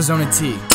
Arizona Tea.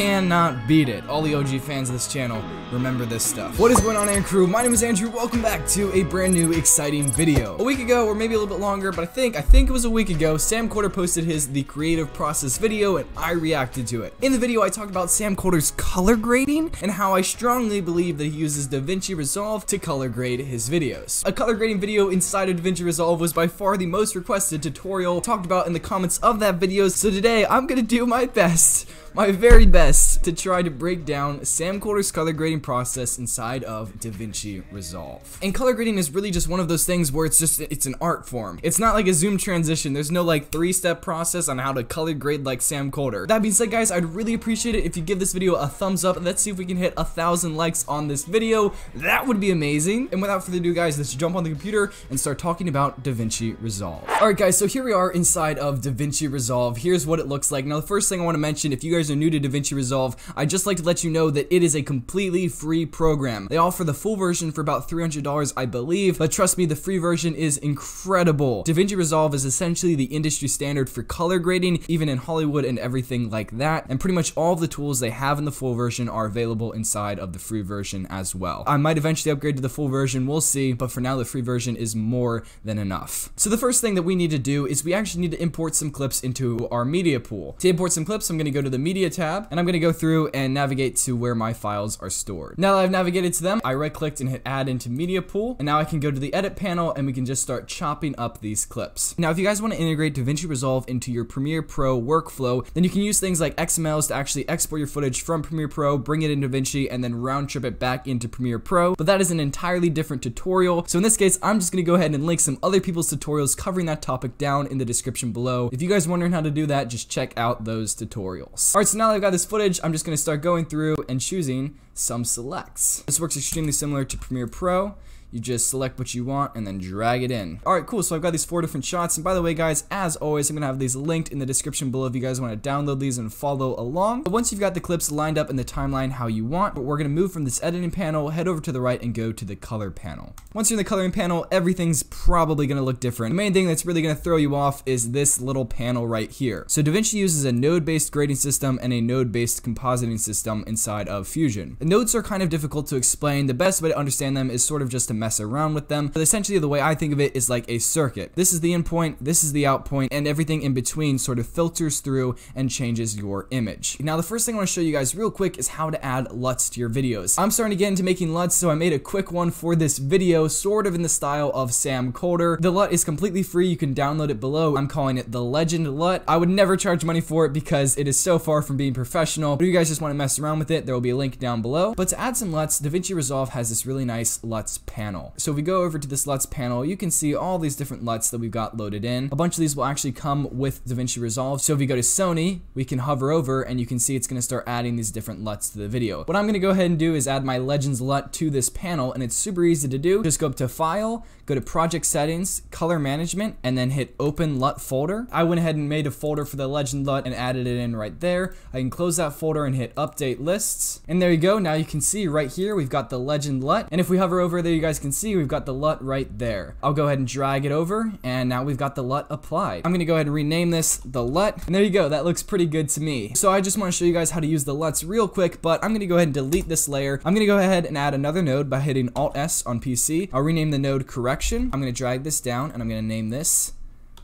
Cannot beat it. All the OG fans of this channel remember this stuff. What is going on, Ant Crew? My name is Andrew. Welcome back to a brand new, exciting video. A week ago, or maybe a little bit longer, but I think I think it was a week ago, Sam Kolder posted his The Creative Process video, and I reacted to it. In the video, I talked about Sam Kolder's color grading and how I strongly believe that he uses DaVinci Resolve to color grade his videos. A color grading video inside of DaVinci Resolve was by far the most requested tutorial talked about in the comments of that video, so today I'm gonna do my best my very best to try to break down Sam Kolder's color grading process inside of DaVinci Resolve. And color grading is really just one of those things where it's just, it's an art form. It's not like a zoom transition. There's no like three step process on how to color grade like Sam Kolder. That being said guys, I'd really appreciate it if you give this video a thumbs up. Let's see if we can hit a thousand likes on this video. That would be amazing. And without further ado guys, let's jump on the computer and start talking about DaVinci Resolve. Alright guys, so here we are inside of DaVinci Resolve. Here's what it looks like. Now the first thing I want to mention, if you guys are new to DaVinci Resolve, I'd just like to let you know that it is a completely free program. They offer the full version for about $300, I believe, but trust me, the free version is incredible. DaVinci Resolve is essentially the industry standard for color grading, even in Hollywood and everything like that, and pretty much all of the tools they have in the full version are available inside of the free version as well. I might eventually upgrade to the full version, we'll see, but for now the free version is more than enough. So the first thing that we need to do is we actually need to import some clips into our media pool. To import some clips, I'm going to go to the media tab and I'm going to go through and navigate to where my files are stored. Now that I've navigated to them, I right clicked and hit add into media pool and now I can go to the edit panel and we can just start chopping up these clips. Now if you guys want to integrate DaVinci Resolve into your Premiere Pro workflow, then you can use things like XMLs to actually export your footage from Premiere Pro, bring it into DaVinci and then round trip it back into Premiere Pro, but that is an entirely different tutorial. So in this case, I'm just going to go ahead and link some other people's tutorials covering that topic down in the description below. If you guys are wondering how to do that, just check out those tutorials. Alright, so now that I've got this footage, I'm just going to start going through and choosing some selects. This works extremely similar to Premiere Pro you just select what you want and then drag it in. Alright, cool, so I've got these four different shots, and by the way guys, as always, I'm going to have these linked in the description below if you guys want to download these and follow along. But once you've got the clips lined up in the timeline how you want, but we're going to move from this editing panel, head over to the right, and go to the color panel. Once you're in the coloring panel, everything's probably going to look different. The main thing that's really going to throw you off is this little panel right here. So DaVinci uses a node-based grading system and a node-based compositing system inside of Fusion. The nodes are kind of difficult to explain. The best way to understand them is sort of just to mess around with them. But essentially the way I think of it is like a circuit. This is the in point, this is the out point, and everything in between sort of filters through and changes your image. Now the first thing I want to show you guys real quick is how to add LUTs to your videos. I'm starting to get into making LUTs, so I made a quick one for this video, sort of in the style of Sam Kolder. The LUT is completely free, you can download it below. I'm calling it the Legend LUT. I would never charge money for it because it is so far from being professional, but if you guys just want to mess around with it, there will be a link down below. But to add some LUTs, DaVinci Resolve has this really nice LUTs panel. So if we go over to this LUTs panel, you can see all these different LUTs that we've got loaded in. A bunch of these will actually come with DaVinci Resolve. So if you go to Sony, we can hover over and you can see it's going to start adding these different LUTs to the video. What I'm going to go ahead and do is add my Legends LUT to this panel and it's super easy to do. Just go up to File, go to Project Settings, Color Management, and then hit Open LUT Folder. I went ahead and made a folder for the Legend LUT and added it in right there. I can close that folder and hit Update Lists. And there you go. Now you can see right here, we've got the Legend LUT. And if we hover over there, you guys can see we've got the LUT right there. I'll go ahead and drag it over, and now we've got the LUT applied. I'm gonna go ahead and rename this the LUT, and there you go, that looks pretty good to me. So I just wanna show you guys how to use the LUTs real quick, but I'm gonna go ahead and delete this layer. I'm gonna go ahead and add another node by hitting Alt-S on PC. I'll rename the node Correction. I'm gonna drag this down, and I'm gonna name this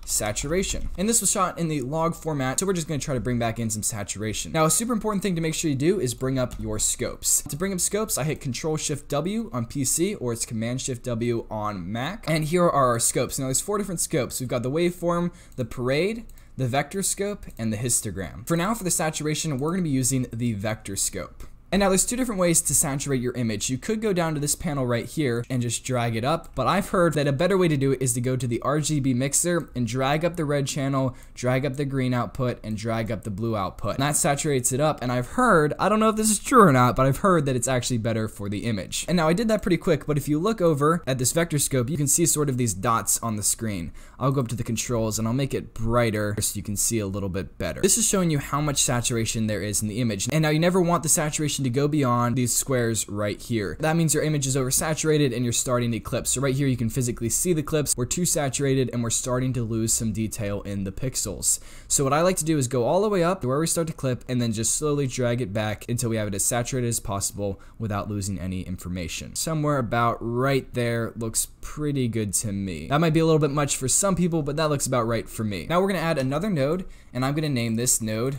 saturation. And this was shot in the log format, so we're just going to try to bring back in some saturation. Now, a super important thing to make sure you do is bring up your scopes. To bring up scopes, I hit Control Shift W on PC, or it's Command Shift W on Mac. And here are our scopes. Now, there's four different scopes. We've got the waveform, the parade, the vector scope, and the histogram. For now, for the saturation, we're going to be using the vector scope. And now there's two different ways to saturate your image. You could go down to this panel right here and just drag it up, but I've heard that a better way to do it is to go to the RGB mixer and drag up the red channel, drag up the green output, and drag up the blue output. And that saturates it up, and I've heard, I don't know if this is true or not, but I've heard that it's actually better for the image. And now I did that pretty quick, but if you look over at this vector scope, you can see sort of these dots on the screen. I'll go up to the controls and I'll make it brighter so you can see a little bit better. This is showing you how much saturation there is in the image. And now you never want the saturation to go beyond these squares right here. That means your image is oversaturated and you're starting to clip. So right here you can physically see the clips. We're too saturated and we're starting to lose some detail in the pixels. So what I like to do is go all the way up to where we start to clip and then just slowly drag it back until we have it as saturated as possible without losing any information. Somewhere about right there looks pretty good to me. That might be a little bit much for some people, but that looks about right for me. Now we're gonna add another node and I'm gonna name this node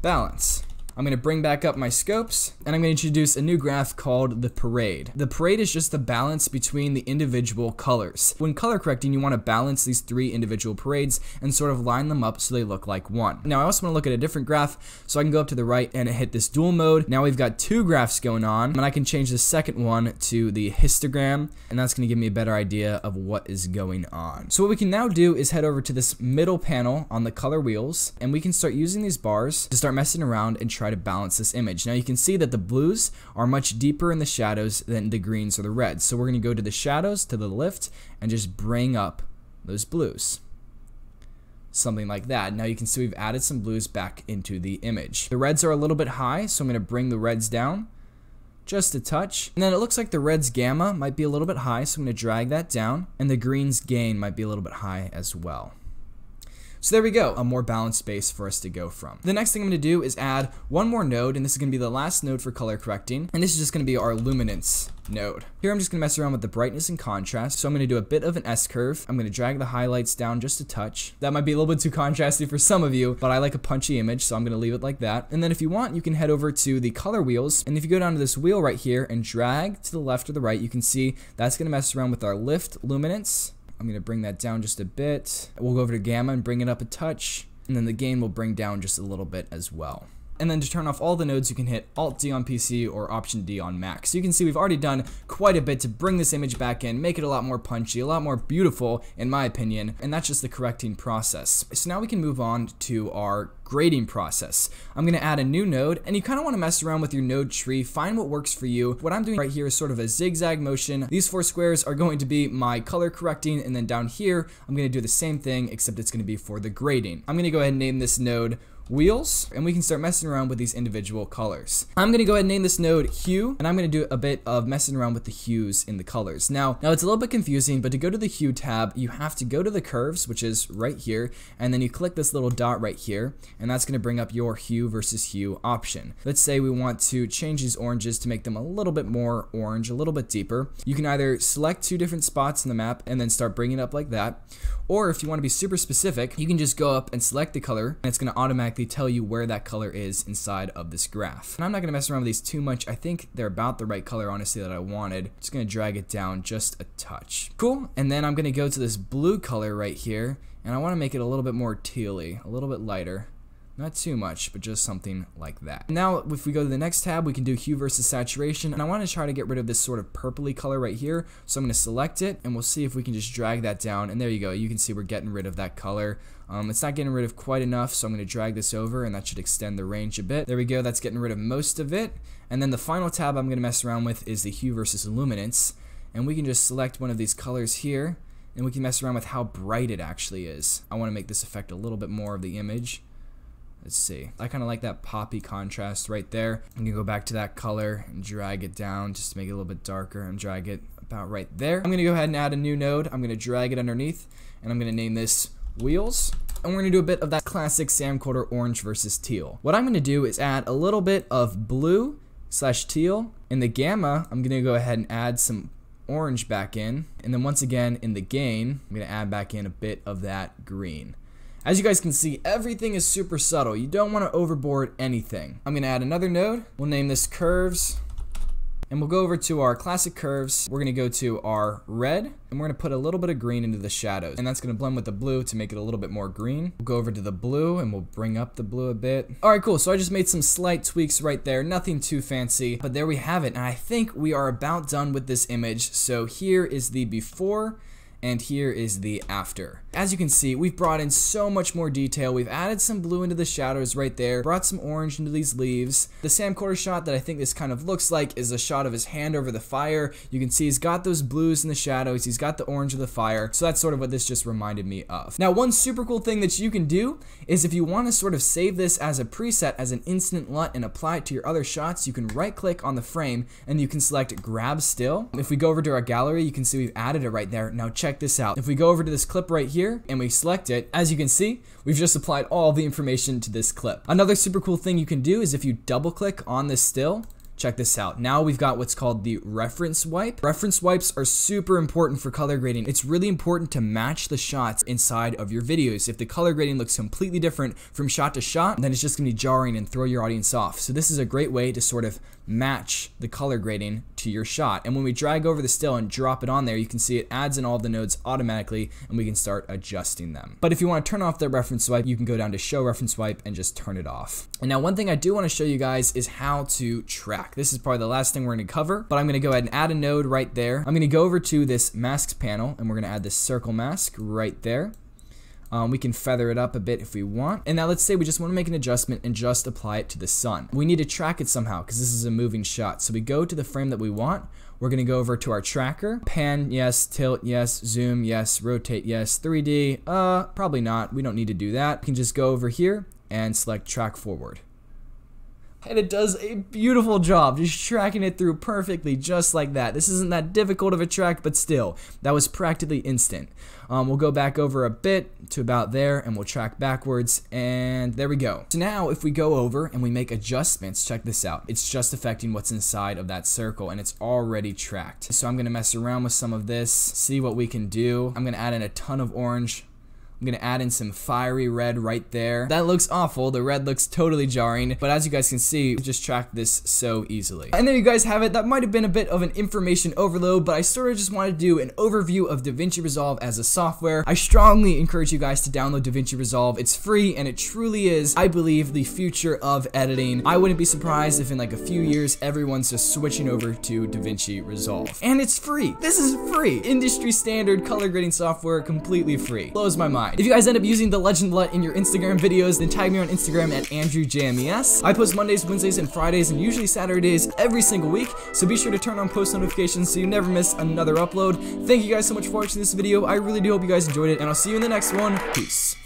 balance. I'm going to bring back up my scopes and I'm going to introduce a new graph called the parade. The parade is just the balance between the individual colors. When color correcting, you want to balance these three individual parades and sort of line them up so they look like one. Now I also want to look at a different graph so I can go up to the right and hit this dual mode. Now we've got two graphs going on and I can change the second one to the histogram and that's going to give me a better idea of what is going on. So what we can now do is head over to this middle panel on the color wheels and we can start using these bars to start messing around and try try to balance this image. Now you can see that the blues are much deeper in the shadows than the greens or the reds. So we're going to go to the shadows, to the lift, and just bring up those blues something like that. Now you can see we've added some blues back into the image. The reds are a little bit high, so I'm going to bring the reds down just a touch. And then it looks like the red's gamma might be a little bit high, so I'm going to drag that down. And the green's gain might be a little bit high as well. So there we go, a more balanced space for us to go from. The next thing I'm going to do is add one more node, and this is going to be the last node for color correcting, and this is just going to be our luminance node. Here I'm just going to mess around with the brightness and contrast, so I'm going to do a bit of an S-curve. I'm going to drag the highlights down just a touch. That might be a little bit too contrasty for some of you, but I like a punchy image, so I'm going to leave it like that. And then if you want, you can head over to the color wheels, and if you go down to this wheel right here and drag to the left or the right, you can see that's going to mess around with our lift luminance, I'm going to bring that down just a bit. We'll go over to gamma and bring it up a touch. And then the gain will bring down just a little bit as well. And then to turn off all the nodes, you can hit Alt D on PC or Option D on Mac. So you can see we've already done quite a bit to bring this image back in, make it a lot more punchy, a lot more beautiful, in my opinion. And that's just the correcting process. So now we can move on to our grading process. I'm going to add a new node, and you kind of want to mess around with your node tree, find what works for you. What I'm doing right here is sort of a zigzag motion. These four squares are going to be my color correcting, and then down here, I'm going to do the same thing, except it's going to be for the grading. I'm going to go ahead and name this node wheels and we can start messing around with these individual colors. I'm gonna go ahead and name this node hue and I'm gonna do a bit of messing around with the hues in the colors. Now, now it's a little bit confusing, but to go to the hue tab, you have to go to the curves, which is right here, and then you click this little dot right here, and that's gonna bring up your hue versus hue option. Let's say we want to change these oranges to make them a little bit more orange, a little bit deeper. You can either select two different spots in the map and then start bringing it up like that, or if you want to be super specific, you can just go up and select the color, and it's gonna automatically automatically tell you where that color is inside of this graph. And I'm not going to mess around with these too much. I think they're about the right color, honestly, that I wanted. Just going to drag it down just a touch. Cool. And then I'm going to go to this blue color right here, and I want to make it a little bit more tealy, a little bit lighter. Not too much, but just something like that. Now, if we go to the next tab, we can do hue versus saturation, and I want to try to get rid of this sort of purpley color right here, so I'm going to select it, and we'll see if we can just drag that down, and there you go, you can see we're getting rid of that color. Um, it's not getting rid of quite enough, so I'm going to drag this over, and that should extend the range a bit. There we go, that's getting rid of most of it, and then the final tab I'm going to mess around with is the hue versus luminance, and we can just select one of these colors here, and we can mess around with how bright it actually is. I want to make this affect a little bit more of the image. Let's see. I kind of like that poppy contrast right there. I'm to go back to that color and drag it down just to make it a little bit darker and drag it about right there. I'm to go ahead and add a new node. I'm to drag it underneath and I'm to name this wheels. And we're to do a bit of that classic Sam Kolder orange versus teal. What I'm to do is add a little bit of blue slash teal. In the gamma, I'm to go ahead and add some orange back in. And then once again, in the gain, I'm to add back in a bit of that green. As you guys can see, everything is super subtle. You don't want to overboard anything. I'm going to add another node. We'll name this curves. And we'll go over to our classic curves. We're to go to our red, and we're to put a little bit of green into the shadows. And that's to blend with the blue to make it a little bit more green. We'll go over to the blue, and we'll bring up the blue a bit. All right, cool. So I just made some slight tweaks right there. Nothing too fancy, but there we have it. And I think we are about done with this image. So here is the before and here is the after. As you can see, we've brought in so much more detail. We've added some blue into the shadows right there, brought some orange into these leaves. The Sam Kolder shot that I think this kind of looks like is a shot of his hand over the fire. You can see he's got those blues in the shadows, he's got the orange of the fire, so that's sort of what this just reminded me of. Now, one super cool thing that you can do is if you want to sort of save this as a preset, as an instant LUT and apply it to your other shots, you can right click on the frame and you can select grab still. If we go over to our gallery, you can see we've added it right there. Now check this out. If we go over to this clip right here and we select it, as you can see, we've just applied all the information to this clip. Another super cool thing you can do is if you double click on this still, Check this out. Now we've got what's called the reference wipe. Reference wipes are super important for color grading. It's really important to match the shots inside of your videos. If the color grading looks completely different from shot to shot, then it's just gonna be jarring and throw your audience off. So this is a great way to sort of match the color grading to your shot. And when we drag over the still and drop it on there, you can see it adds in all the nodes automatically and we can start adjusting them. But if you want to turn off the reference wipe, you can go down to show reference wipe and just turn it off. And now one thing I do want to show you guys is how to track. This is probably the last thing we're going to cover, but I'm going to go ahead and add a node right there. I'm going to go over to this masks panel and we're going to add this circle mask right there. Um, we can feather it up a bit if we want. And now let's say we just want to make an adjustment and just apply it to the sun. We need to track it somehow because this is a moving shot. So we go to the frame that we want. We're going to go over to our tracker. Pan, yes. Tilt, yes. Zoom, yes. Rotate, yes. 3D, uh, probably not. We don't need to do that. We can just go over here and select track forward and it does a beautiful job just tracking it through perfectly just like that. This isn't that difficult of a track, but still, that was practically instant. Um, we'll go back over a bit to about there and we'll track backwards and there we go. So now if we go over and we make adjustments, check this out. It's just affecting what's inside of that circle and it's already tracked. So I'm gonna mess around with some of this, see what we can do. I'm gonna add in a ton of orange I'm gonna add in some fiery red right there. That looks awful. The red looks totally jarring, but as you guys can see, just tracked this so easily. And there you guys have it. That might have been a bit of an information overload, but I sort of just wanted to do an overview of DaVinci Resolve as a software. I strongly encourage you guys to download DaVinci Resolve. It's free and it truly is, I believe, the future of editing. I wouldn't be surprised if in like a few years, everyone's just switching over to DaVinci Resolve. And it's free. This is free. Industry standard color grading software, completely free. Blows my mind mind. If you guys end up using the Legend LUT in your Instagram videos, then tag me on Instagram at AndrewJMES. I post Mondays, Wednesdays, and Fridays, and usually Saturdays every single week, so be sure to turn on post notifications so you never miss another upload. Thank you guys so much for watching this video. I really do hope you guys enjoyed it, and I'll see you in the next one. Peace.